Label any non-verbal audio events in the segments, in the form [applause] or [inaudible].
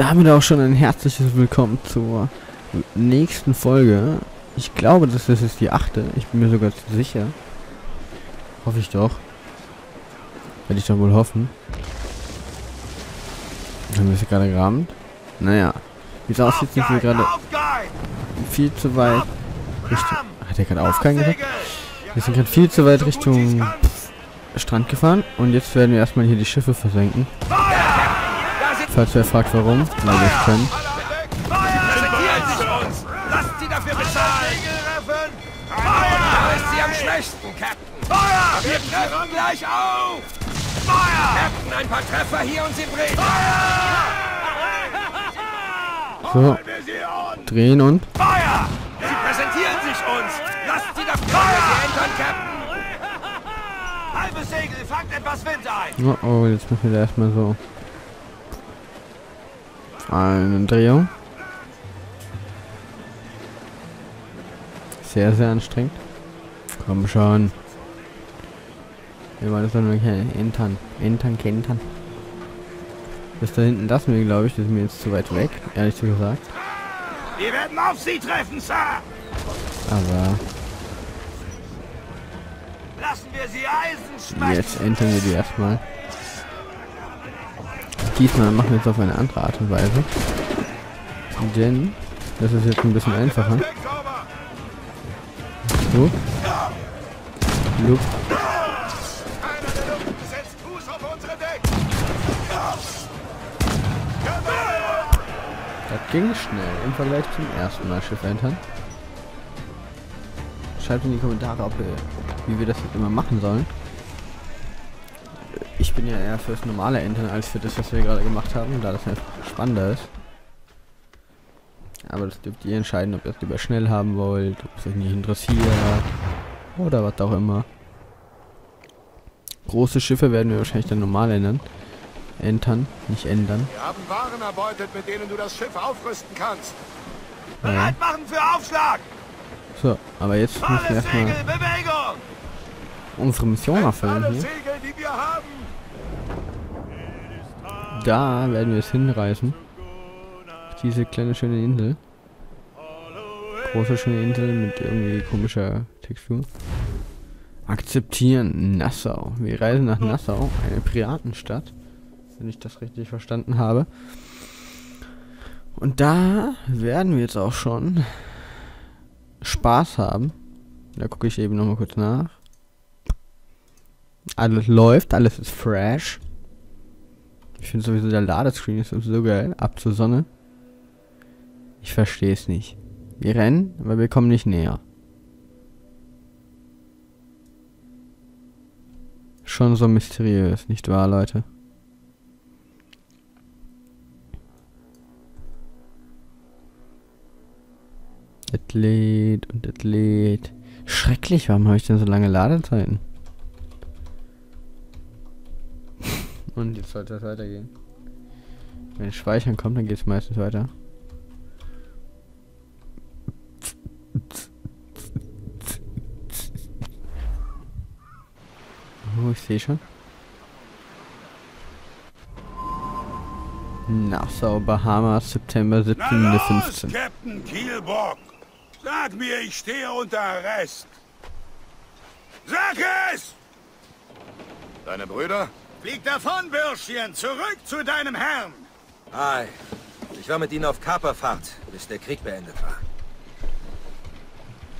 damit auch schon ein herzliches Willkommen zur nächsten Folge. Ich glaube, das ist die achte. Ich bin mir sogar sicher. Hoffe ich doch. Werde ich doch wohl hoffen. Haben wir es gerade gerammt? Naja. Wie es aussieht, sind wir gerade viel zu weit Richtung... Hat er gerade Aufgang gesagt? Wir sind gerade viel zu weit Richtung Strand gefahren. Und jetzt werden wir erstmal hier die Schiffe versenken. Falls wer fragt, warum. Weil wir es können. Lasst sie dafür bezahlen! Da ist sie am schwächsten, Captain! Feuer! Wir treffen gleich auf! Feuer! Captain, ein paar Treffer hier und sie brechen! So. Drehen und... Feuer! Sie präsentieren sich uns! Lasst sie dafür Feuer! Sie entern, Captain! Halbe Segel, fangt etwas Wind ein! Oh, oh, jetzt müssen wir erstmal so... Eine Drehung. Sehr, sehr anstrengend. Komm schon. Wir wollen das doch nur entern. Entern, kentern. Das da hinten lassen wir, glaube ich. Das ist mir jetzt zu weit weg, ehrlich gesagt. Wir werden auf sie treffen, Sir! Aber Lassen wir sie Eisen schmecken! jetzt entern wir die erstmal. Diesmal machen wir es auf eine andere Art und Weise. Denn das ist jetzt ein bisschen einfacher. So. Loop. Das ging schnell im Vergleich zum ersten Mal Schiff entern. Schreibt in die Kommentare, ob wir, wie wir das jetzt immer machen sollen. Ja eher fürs normale Entern als für das, was wir gerade gemacht haben, da das einfach spannender ist. Aber das dürft ihr entscheiden, ob ihr es lieber schnell haben wollt, ob es euch nicht interessiert oder was auch immer. Große Schiffe werden wir wahrscheinlich dann normal ändern. Entern, nicht ändern. Wir haben Waren erbeutet, mit denen du das Schiff aufrüsten kannst. Ja. Bereit machen für Aufschlag! So, aber jetzt müssen wir erstmal unsere Mission erfüllen hier. Die wir haben! Da werden wir es hinreißen. Diese kleine schöne Insel. Große schöne Insel mit irgendwie komischer Textur. Akzeptieren Nassau. Wir reisen nach Nassau, eine Piratenstadt, wenn ich das richtig verstanden habe. Und da werden wir jetzt auch schon Spaß haben. Da gucke ich eben noch mal kurz nach. Alles läuft, alles ist fresh. Ich finde sowieso der Ladescreen ist so geil. Ab zur Sonne. Ich verstehe es nicht. Wir rennen, aber wir kommen nicht näher. Schon so mysteriös, nicht wahr, Leute? Athlet und Athlet. Schrecklich, warum habe ich denn so lange Ladezeiten? Und jetzt sollte es weitergehen. Wenn Speichern kommt, dann geht es meistens weiter. Oh, ich sehe schon. Nassau, Bahamas, September 17. bis 15. Captain Kielbock! Sag mir, ich stehe unter Arrest! Sag es! Deine Brüder? Flieg davon, Bürschchen! Zurück zu deinem Herrn! Hi. Ich war mit ihnen auf Kaperfahrt, bis der Krieg beendet war.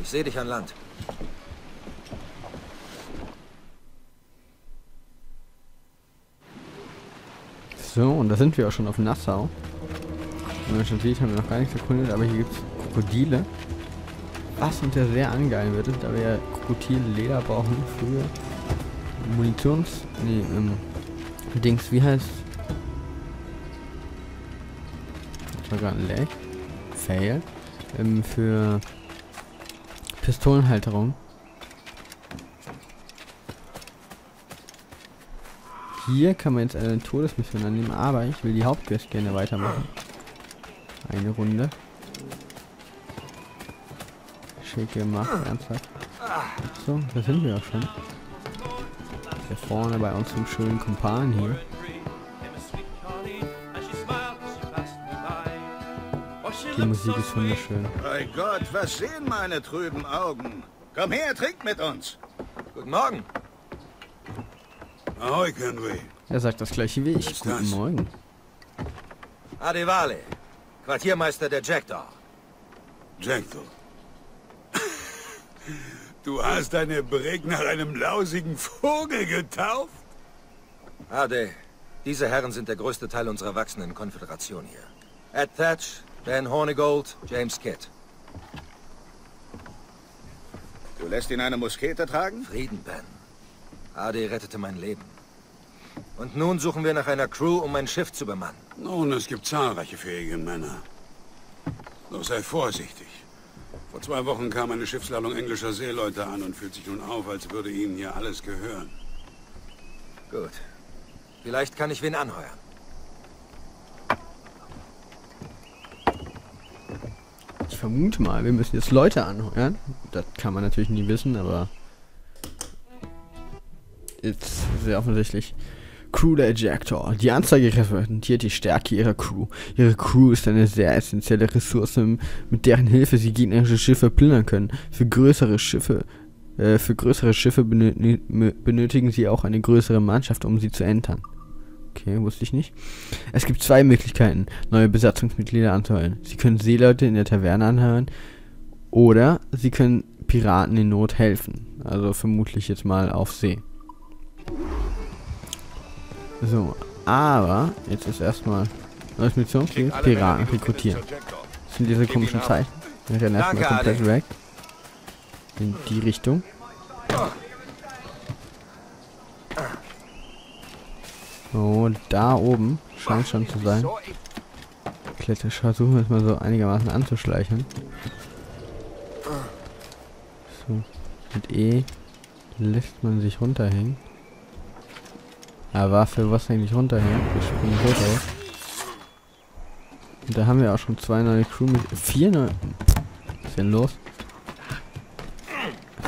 Ich sehe dich an Land. So, und da sind wir auch schon auf Nassau. Wenn man schon sieht, haben wir noch gar nichts erkundet, aber hier gibt es Krokodile. Was uns ja sehr angeil wird, da wir ja Krokodilleder brauchen für Munitions... Nee, ähm, Dings, wie heißt... Das war gerade ein Lag. Fail. Ähm, für Pistolenhalterung. Hier kann man jetzt eine Todesmission annehmen, aber ich will die Hauptquest gerne weitermachen. Eine Runde. Schick gemacht, ernsthaft. So, da sind wir auch schon. Hier vorne bei unserem schönen Kumpan hier. Die Musik ist wunderschön. Bei Gott, was sehen meine trüben Augen? Komm her, trink mit uns. Guten Morgen. Ahoi, Kenway. Er sagt das gleiche wie ich. Guten das? Morgen. Adevale, Quartiermeister der Jackdaw. Jackal. Du hast deine Brick nach einem lausigen Vogel getauft? Ade, diese Herren sind der größte Teil unserer wachsenden Konföderation hier. Ed Thatch, Dan Hornigold, James Kidd. Du lässt ihn eine Muskete tragen? Frieden, Ben. Ade rettete mein Leben. Und nun suchen wir nach einer Crew, um mein Schiff zu bemannen. Nun, es gibt zahlreiche fähige Männer. Doch sei vorsichtig. Vor zwei Wochen kam eine Schiffsladung englischer Seeleute an und fühlt sich nun auf, als würde ihnen hier alles gehören. Gut. Vielleicht kann ich wen anheuern. Ich vermute mal, wir müssen jetzt Leute anheuern. Das kann man natürlich nie wissen, aber jetzt sehr offensichtlich. Crew der Ejector. Die Anzeige repräsentiert die Stärke ihrer Crew. Ihre Crew ist eine sehr essentielle Ressource, mit deren Hilfe sie gegnerische Schiffe plündern können. Für größere Schiffe, äh, für größere Schiffe benö- benötigen sie auch eine größere Mannschaft, um sie zu entern. Okay, wusste ich nicht. Es gibt zwei Möglichkeiten, neue Besatzungsmitglieder anzuheuern. Sie können Seeleute in der Taverne anheuern oder sie können Piraten in Not helfen. Also vermutlich jetzt mal auf See. So, aber jetzt ist erstmal neues Missionsziel, Piraten rekrutieren. Das sind diese komischen Zeichen. Wir rennen erstmal komplett weg. In die Richtung. So, da oben scheint schon zu sein. Kletter, versuchen wir es mal so einigermaßen anzuschleichen. So, mit E lässt man sich runterhängen. Aber für was eigentlich runterhängen? Wir springen auf. Und da haben wir auch schon zwei neue Crew mit. Vier neue. Was ist denn los?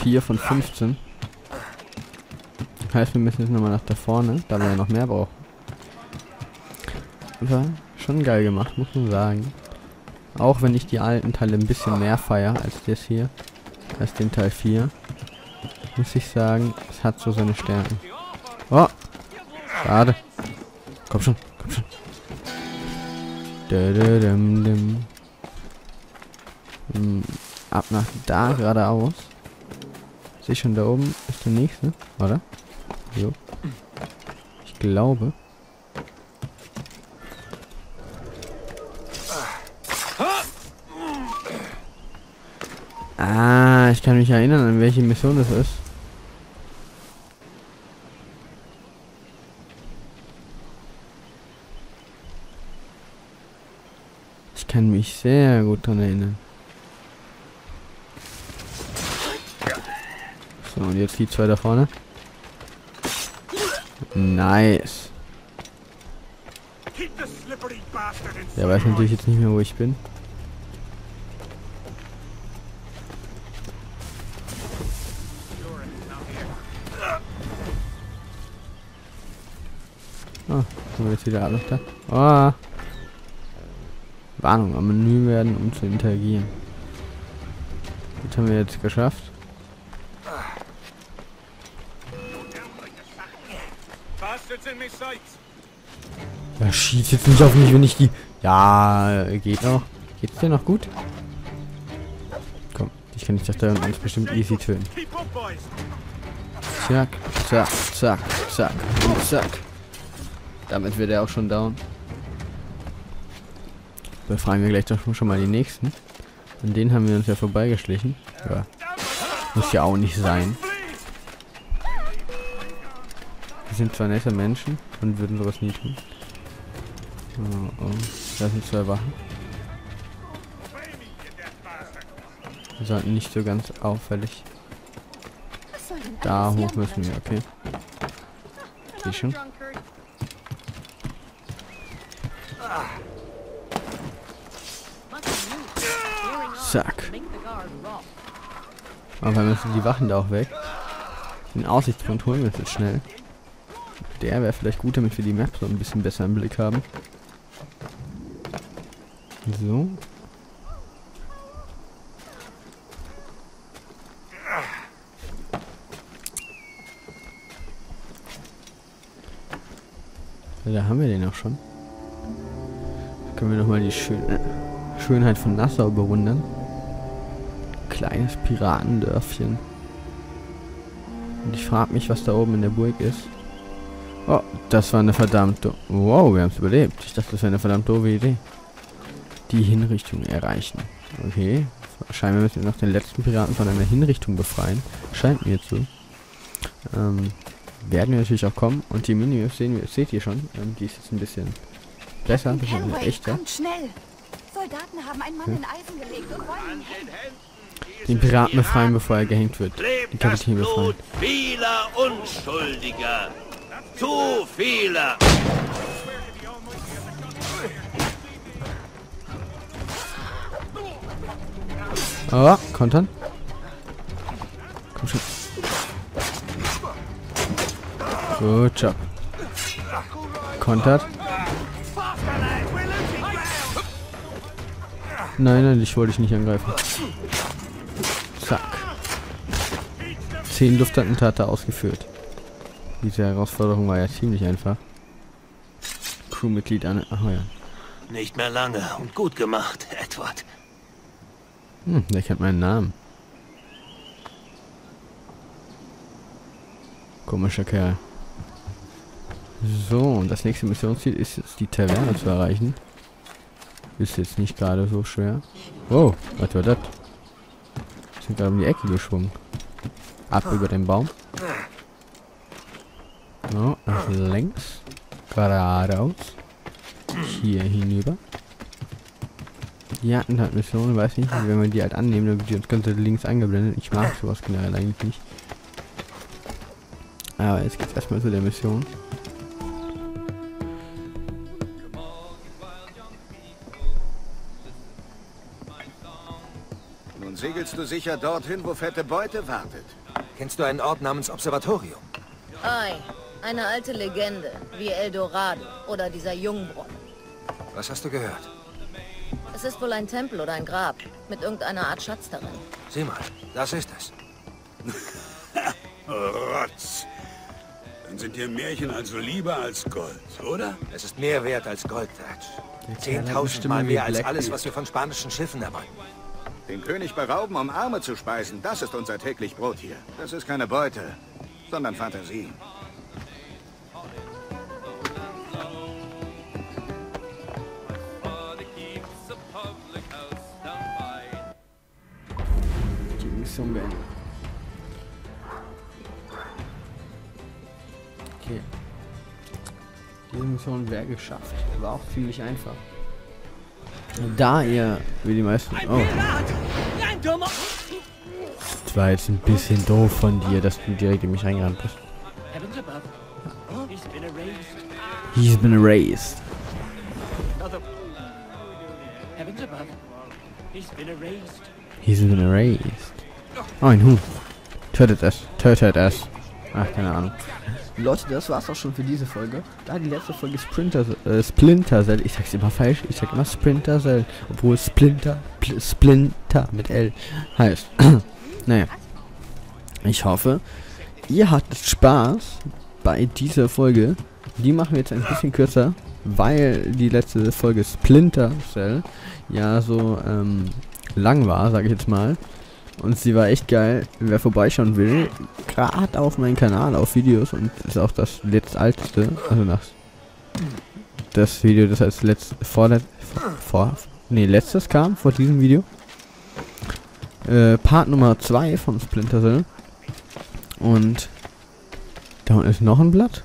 Vier von 15. Heißt, wir müssen jetzt nochmal nach da vorne, da wir ja noch mehr brauchen. War schon geil gemacht, muss man sagen. Auch wenn ich die alten Teile ein bisschen mehr feier als das hier. Als den Teil 4. Muss ich sagen, es hat so seine Stärken. Oh! Schade. Komm schon, komm schon. Hm, Ab nach da geradeaus. Sehe schon da oben ist der nächste, oder? Jo. Ich glaube. Ah, ich kann mich erinnern, an welche Mission das ist. Ich kann mich sehr gut daran erinnern. So, und jetzt die zwei da vorne. Nice. Der weiß natürlich jetzt nicht mehr, wo ich bin. Ah, sind wir jetzt wieder alles da? Ah. Warnung, am Menü werden, um zu interagieren. Das haben wir jetzt geschafft. Ja, schieß jetzt nicht auf mich, wenn ich die... Ja, geht noch. Geht's dir noch gut? Komm, ich kann nicht da ganz bestimmt easy töten. Zack, zack, zack, zack und zack. Damit wird er auch schon down. Befreien wir gleich doch schon mal die nächsten. An denen haben wir uns ja vorbeigeschlichen. Ja. Muss ja auch nicht sein. Wir sind zwar nette Menschen und würden sowas nie tun. Oh, oh. Da sind zwei Wachen. Wir sollten nicht so ganz auffällig. Da hoch müssen wir, okay. Geh schon. Zack. Aber wir müssen die Wachen da auch weg. Den Aussichtspunkt holen wir jetzt schnell. Der wäre vielleicht gut, damit wir die Map so ein bisschen besser im Blick haben. So. Da haben wir den auch schon. Da können wir nochmal die Schön äh, Schönheit von Nassau bewundern. Kleines Piratendörfchen. Und ich frage mich, was da oben in der Burg ist. Oh, das war eine verdammt... Wow, wir haben es überlebt. Ich dachte, das wäre eine verdammt doofe Idee. Die Hinrichtung erreichen. Okay. Scheinbar müssen wir noch den letzten Piraten von einer Hinrichtung befreien. Scheint mir zu. Ähm, werden wir natürlich auch kommen. Und die Menüs sehen wir, seht ihr schon. Ähm, die ist jetzt ein bisschen besser, ein bisschen Henry, echter. kommt schnell. Soldaten haben einen Mann in Eisen gelegt und wollen ihn. Den Piraten befreien, bevor er gehängt wird. Das Kapitän befreien. Vieler Unschuldiger. Zu vieler. Oh, kontern. Komm schon. Gut Job. Kontert. Nein, nein, ich wollte dich nicht angreifen. Zack. Zehn Luftattentate ausgeführt. Diese Herausforderung war ja ziemlich einfach. Crewmitglied an... Ach ja. Nicht mehr lange und gut gemacht, Edward. Hm, der kennt meinen Namen. Komischer Kerl. So, und das nächste Missionsziel ist jetzt die Taverne zu erreichen. Ist jetzt nicht gerade so schwer. Oh, was war das? Sind gerade um die Ecke geschwungen. Ab über den Baum. So, nach links. Geradeaus. Hier hinüber. Die hatten halt Missionen, weiß nicht, wenn wir die halt annehmen, dann wird die uns ganz links eingeblendet. Ich mag sowas generell eigentlich nicht. Aber jetzt geht's erstmal zu der Mission. Du sicher dorthin, wo fette Beute wartet. Kennst du einen Ort namens Observatorium? Ei, eine alte Legende, wie Eldorado oder dieser Jungbrunnen. Was hast du gehört? Es ist wohl ein Tempel oder ein Grab, mit irgendeiner Art Schatz darin. Sieh mal, das ist es. [laughs] Rotz. Dann sind dir Märchen also lieber als Gold, oder? Es ist mehr wert als Gold, hat Zehntausendmal mehr als alles, was wir von spanischen Schiffen erwarten. Den König berauben, um Arme zu speisen, das ist unser täglich Brot hier. Das ist keine Beute, sondern Fantasie. Die Mission beenden. Okay. Diese Mission wäre geschafft. War auch ziemlich einfach. Da ihr, wie die meisten... Oh. Das war jetzt ein bisschen doof von dir, dass du direkt in mich reingerannt bist. He's been erased. Heavens above. He's been erased. He's been erased. Oh, ein Huhn. Tötet es. Tötet es. Ach, keine Ahnung. Leute, das war's auch schon für diese Folge. Da die letzte Folge Sprinter, äh, Splinter Cell, ich sag's immer falsch, ich sag immer Sprinter Cell, obwohl Splinter, Pl Splinter mit L heißt. [clears throat] naja. Ich hoffe, ihr hattet Spaß bei dieser Folge. Die machen wir jetzt ein bisschen kürzer, weil die letzte Folge Splinter Cell ja so ähm, lang war, sage ich jetzt mal. Und sie war echt geil. Wer vorbeischauen will, gerade auf meinen Kanal, auf Videos und ist auch das letztalteste, also nach das Video, das als letzt vor, vor nee, letztes kam vor diesem Video. Äh, Part Nummer 2 von Splinter Cell. Und da unten ist noch ein Blatt.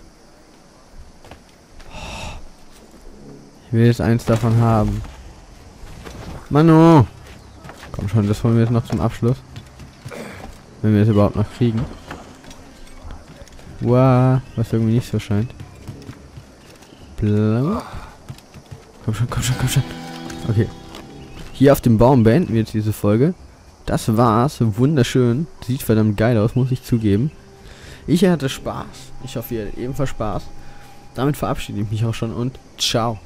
Ich will jetzt eins davon haben. Manu! Komm schon, das holen wir jetzt noch zum Abschluss. Wenn wir es überhaupt noch kriegen. Wow, was irgendwie nicht so scheint. Blau. Komm schon, komm schon, komm schon. Okay. Hier auf dem Baum beenden wir jetzt diese Folge. Das war's. Wunderschön. Sieht verdammt geil aus, muss ich zugeben. Ich hatte Spaß. Ich hoffe, ihr hattet ebenfalls Spaß. Damit verabschiede ich mich auch schon und ciao.